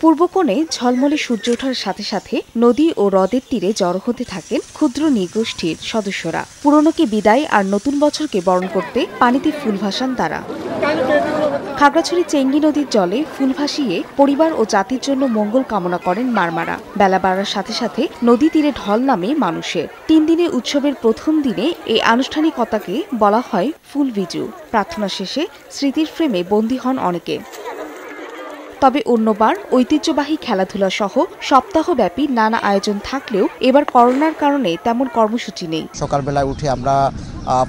পূর্বকোণে ঝলমলে সূর্য ওঠার সাথে সাথে নদী ও হ্রদের তীরে জড়ো হতে থাকেন ক্ষুদ্র নৃগোষ্ঠীর সদস্যরা। পুরনোকে বিদায় আর নতুন বছরকে বরণ করতে পানিতে ফুল ভাসান তারা। খাগড়াছড়ি চেঙ্গি নদীর জলে ফুল ভাসিয়ে পরিবার ও জাতির জন্য মঙ্গল কামনা করেন মারমারা। বেলা বাড়ার সাথে সাথে নদী তীরে ঢল নামে মানুষের। তিন দিনের উৎসবের প্রথম দিনে এই আনুষ্ঠানিকতাকে বলা হয় ফুল বিজু। প্রার্থনা শেষে স্মৃতির ফ্রেমে বন্দী হন অনেকে। তবে অন্যবার ঐতিহ্যবাহী খেলাধুলা সহ সপ্তাহব্যাপী নানা আয়োজন থাকলেও এবার করোনার কারণে তেমন কর্মসূচি নেই। সকালবেলায় উঠে আমরা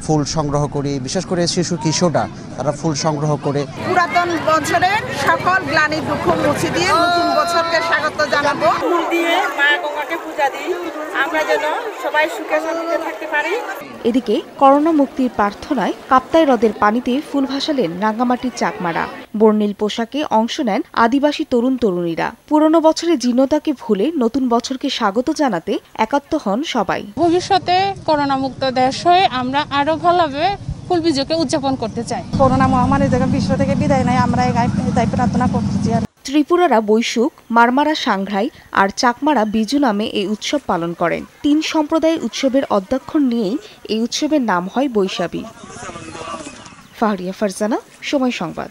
ফুল সংগ্রহ করি, বিশেষ করে শিশু কিশোররা। তারা ফুল সংগ্রহ করে। পুরাতন বছরের সকল গ্লানি দুঃখ মুছে দিয়ে নতুন বছরকে স্বাগত জানাব। ফুল দিয়ে মা গঙ্গাকে পূজা দিই। আমরা যেন সবাই সুখে শান্তিতে থাকতে পারি। এদিকে করোনা মুক্তির প্রার্থনায় কাপ্তাই হ্রদের পানিতে ফুল ভাসালেন রাঙ্গামাটির চাকমারা। বর্ণিল পোশাকে অংশ নেন আদিবাসী তরুণ তরুণীরা। পুরনো বছরের জীর্ণতাকে ভুলে নতুন বছরকে স্বাগত জানাতে একাত্ম হন সবাই। ভবিষ্যতে করোনা মুক্ত দেশ হয়ে আমরা আরও ভালোভাবে ফুল বিজয়কে উদযাপন করতে চাই করোনা মহামারী থেকে বিশ্ব থেকে বিদায় নাই আমরা তাই প্রার্থনা করতেছি আর ত্রিপুরারা বৈশুক মারমারা সাংঘাই আর চাকমারা বিজু নামে এই উৎসব পালন করেন। তিন সম্প্রদায় উৎসবের অধ্যক্ষর নিয়েই এই উৎসবের নাম হয় বৈশাখী। ফাহরিয়া ফারজানা সময় সংবাদ।